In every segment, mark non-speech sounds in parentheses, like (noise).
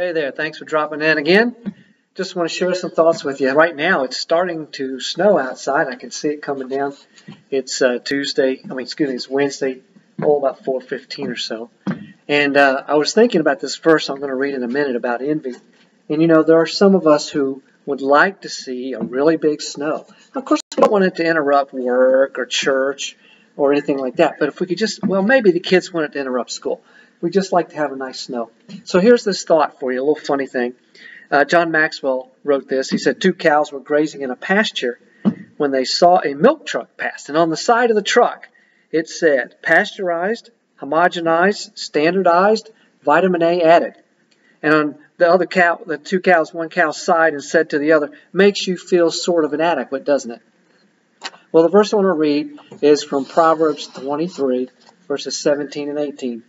Hey there, thanks for dropping in again. Just want to share some thoughts with you. Right now, it's starting to snow outside. I can see it coming down. It's uh, Tuesday, I mean, excuse me, it's Wednesday, oh, about 4.15 or so. And uh, I was thinking about this verse I'm going to read in a minute about envy. And you know, there are some of us who would like to see a really big snow. Of course, we don't want it to interrupt work or church or anything like that. But if we could just, well, maybe the kids want it to interrupt school. We just like to have a nice snow. So here's this thought for you, a little funny thing. Uh, John Maxwell wrote this. He said two cows were grazing in a pasture when they saw a milk truck pass. And on the side of the truck, it said, pasteurized, homogenized, standardized, vitamin A added. And on the other cow, the two cows, one cow sighed and said to the other, makes you feel sort of inadequate, doesn't it? Well, the verse I want to read is from Proverbs 23, verses 17 and 18.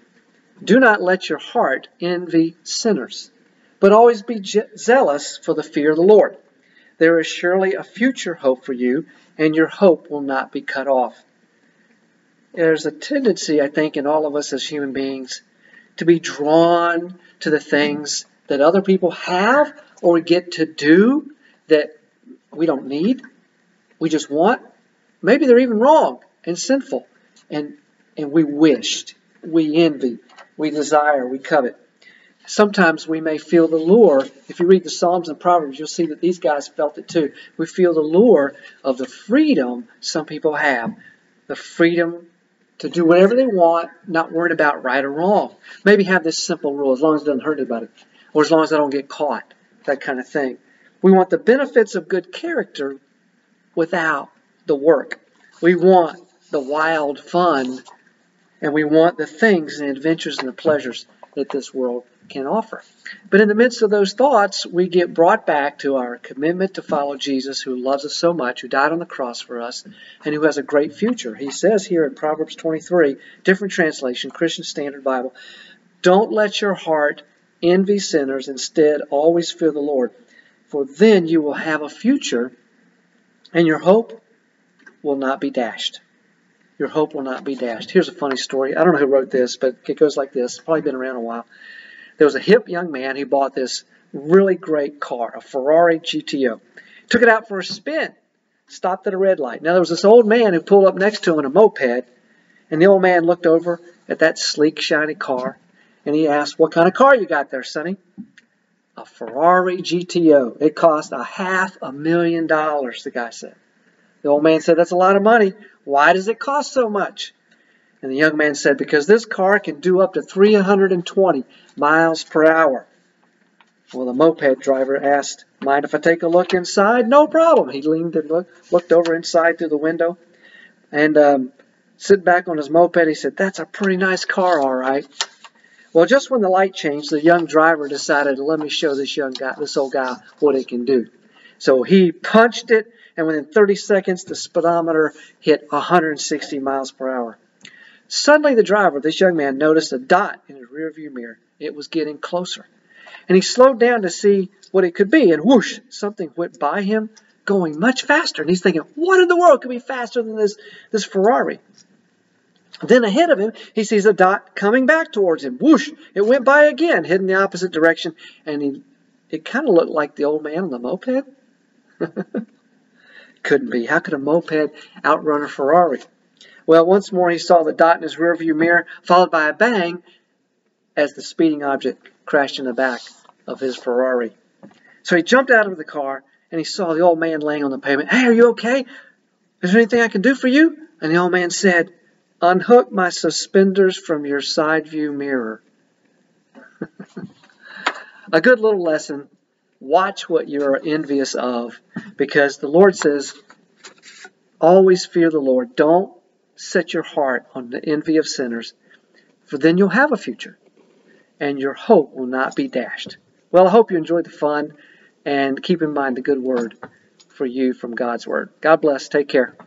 Do not let your heart envy sinners, but always be zealous for the fear of the Lord. There is surely a future hope for you, and your hope will not be cut off. There's a tendency, I think, in all of us as human beings to be drawn to the things that other people have or get to do that we don't need, we just want. Maybe they're even wrong and sinful, and, and we wished, we envy, we desire, we covet. Sometimes we may feel the lure. If you read the Psalms and Proverbs, you'll see that these guys felt it too. We feel the lure of the freedom some people have. The freedom to do whatever they want, not worried about right or wrong. Maybe have this simple rule, as long as it doesn't hurt anybody, or as long as I don't get caught, that kind of thing. We want the benefits of good character without the work. We want the wild fun and we want the things and the adventures and the pleasures that this world can offer. But in the midst of those thoughts, we get brought back to our commitment to follow Jesus, who loves us so much, who died on the cross for us, and who has a great future. He says here in Proverbs 23, different translation, Christian Standard Bible, don't let your heart envy sinners. Instead, always fear the Lord, for then you will have a future, and your hope will not be dashed. Your hope will not be dashed. Here's a funny story. I don't know who wrote this, but it goes like this. It's probably been around a while. There was a hip young man who bought this really great car, a Ferrari GTO. Took it out for a spin. Stopped at a red light. Now there was this old man who pulled up next to him in a moped, and the old man looked over at that sleek, shiny car, and he asked, "What kind of car you got there, Sonny?" A Ferrari GTO. It cost a half a million dollars, the guy said. The old man said, That's a lot of money. Why does it cost so much? And the young man said, Because this car can do up to 320 miles per hour. Well, the moped driver asked, Mind if I take a look inside? No problem. He leaned and looked, looked over inside through the window. And um, sitting back on his moped, he said, That's a pretty nice car, all right. Well, just when the light changed, the young driver decided, Let me show this young guy, this old guy, what it can do. So he punched it and within 30 seconds, the speedometer hit 160 miles per hour. Suddenly, the driver, this young man, noticed a dot in his rearview mirror. It was getting closer. And he slowed down to see what it could be, and whoosh, something went by him going much faster. And he's thinking, what in the world could be faster than this, this Ferrari? Then ahead of him, he sees a dot coming back towards him. Whoosh! It went by again, heading the opposite direction, and he, it kind of looked like the old man on the moped. (laughs) couldn't be. How could a moped outrun a Ferrari? Well, once more he saw the dot in his rearview mirror, followed by a bang as the speeding object crashed in the back of his Ferrari. So he jumped out of the car and he saw the old man laying on the pavement. Hey, are you okay? Is there anything I can do for you? And the old man said, Unhook my suspenders from your side view mirror. (laughs) a good little lesson Watch what you are envious of because the Lord says, always fear the Lord. Don't set your heart on the envy of sinners, for then you'll have a future and your hope will not be dashed. Well, I hope you enjoyed the fun and keep in mind the good word for you from God's word. God bless. Take care.